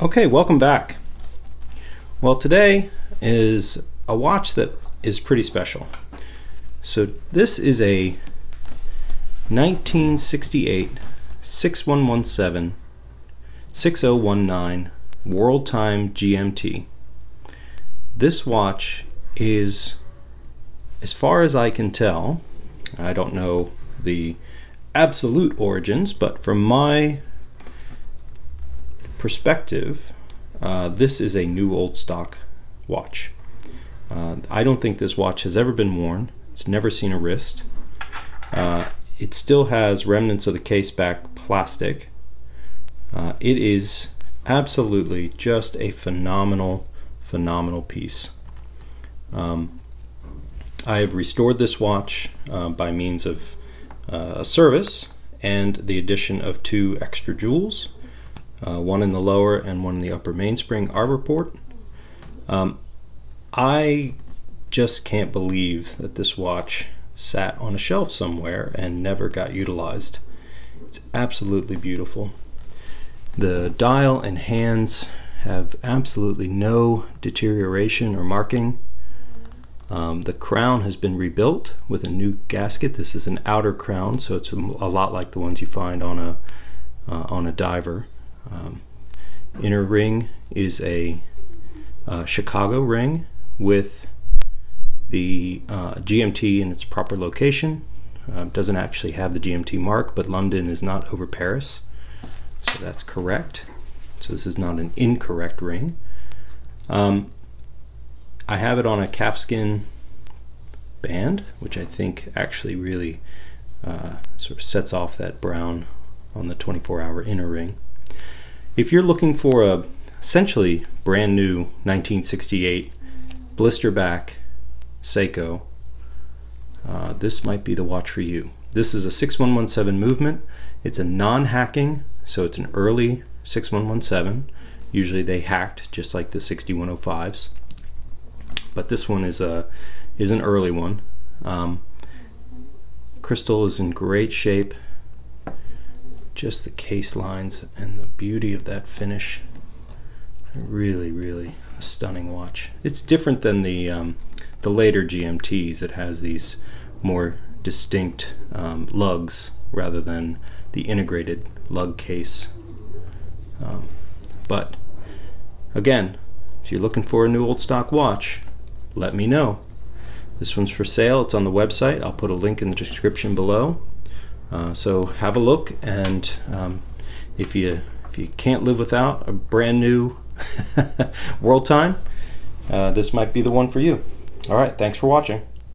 Okay, welcome back. Well, today is a watch that is pretty special. So this is a 1968 6117 6019 World Time GMT. This watch is, as far as I can tell, I don't know the absolute origins, but from my perspective, uh, this is a new old stock watch. Uh, I don't think this watch has ever been worn. It's never seen a wrist. Uh, it still has remnants of the case back plastic. Uh, it is absolutely just a phenomenal, phenomenal piece. Um, I have restored this watch uh, by means of uh, a service and the addition of two extra jewels uh, one in the lower and one in the upper mainspring arbor port. Um, I just can't believe that this watch sat on a shelf somewhere and never got utilized. It's absolutely beautiful. The dial and hands have absolutely no deterioration or marking. Um, the crown has been rebuilt with a new gasket. This is an outer crown, so it's a lot like the ones you find on a uh, on a diver. Um, inner ring is a uh, Chicago ring with the uh, GMT in its proper location. Uh, doesn't actually have the GMT mark, but London is not over Paris, so that's correct. So this is not an incorrect ring. Um, I have it on a calfskin band, which I think actually really uh, sort of sets off that brown on the 24-hour inner ring. If you're looking for a essentially brand new 1968 blister back Seiko, uh, this might be the watch for you. This is a 6117 movement. It's a non-hacking, so it's an early 6117. Usually they hacked just like the 6105s, but this one is a is an early one. Um, crystal is in great shape just the case lines and the beauty of that finish. Really, really a stunning watch. It's different than the um, the later GMTs. It has these more distinct um, lugs rather than the integrated lug case. Um, but again, if you're looking for a new old stock watch, let me know. This one's for sale. It's on the website. I'll put a link in the description below. Uh, so have a look, and um, if you if you can't live without a brand new World Time, uh, this might be the one for you. All right, thanks for watching.